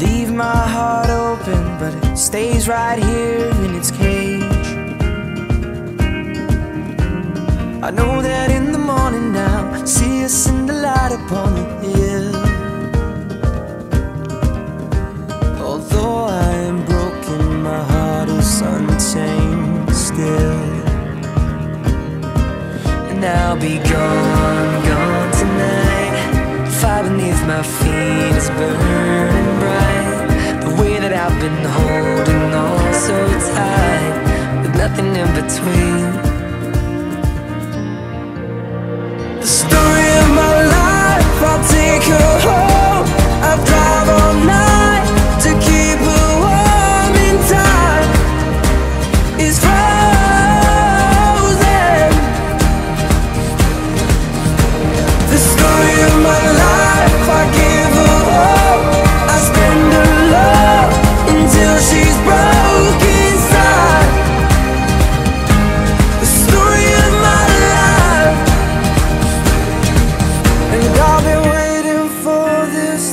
Leave my heart open, but it stays right here in its cage. I know that in the morning now, see us in the light upon the hill. Although I am broken, my heart is untamed still. And I'll be gone, gone tonight. Fire beneath my feet is burning been holding on so tight, with nothing in between.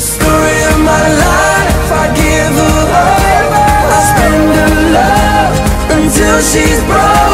the story of my life. I give her I spend her love until she's broke